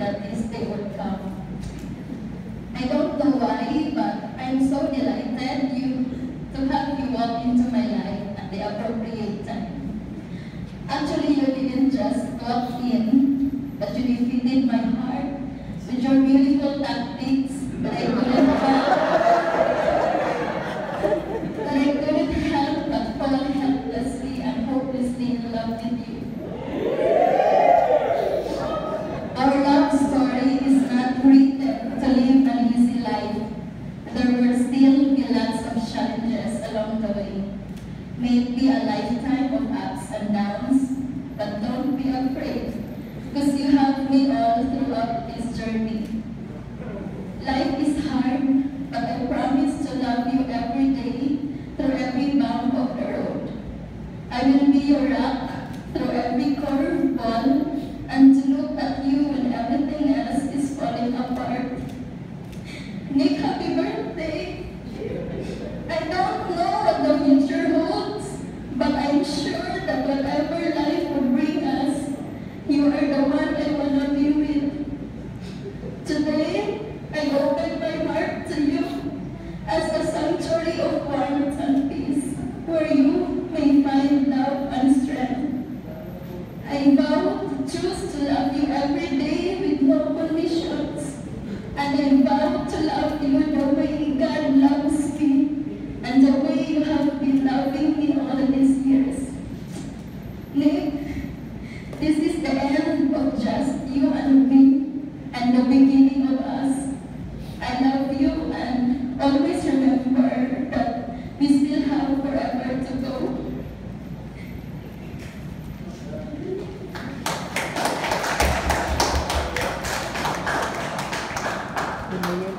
that this day would come. I don't know why, but I'm so delighted you to have you walk into my life at the appropriate time. Actually, you didn't just walk in, but you defeated my heart with your beautiful tactics that I couldn't help. that I couldn't help but fall helplessly and hopelessly in love with you. Our love story is not written to live an easy life. There will still be lots of challenges May it be a lifetime of ups and downs, but don't be afraid, because you have me all throughout this journey. Life is hard, but I promise to love you every day through every bump of the road. I will be your rock through every curve, curveball and to look at you when everything else is falling apart. Nick, happy birthday! I don't know what the future holds, but I'm sure that whatever life will bring us, Today, I open my heart to you as a sanctuary of warmth and peace, where you may find love and strength. I vow to choose to love you every day with no conditions. And I to love you the way God loves me and the way you have been loving me all these years. Nick, this is the end of just you and me and the beginning of us. I love you and always remember that we still have forever to go. Na yun.